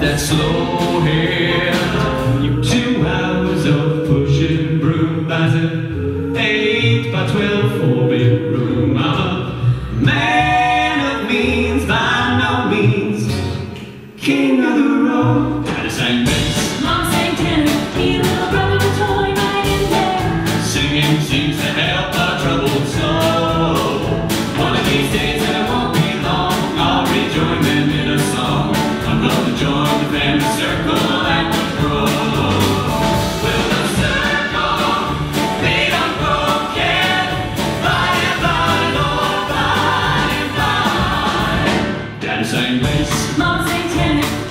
that slow hand. Two hours of pushing broom by the eight by twelve four big room. I'm a man of means by no means, king of the road. How to sing this? Mom sang tenor, he little brother was toy right in there. Singing seems to help our troubled soul. One of these days. the same place.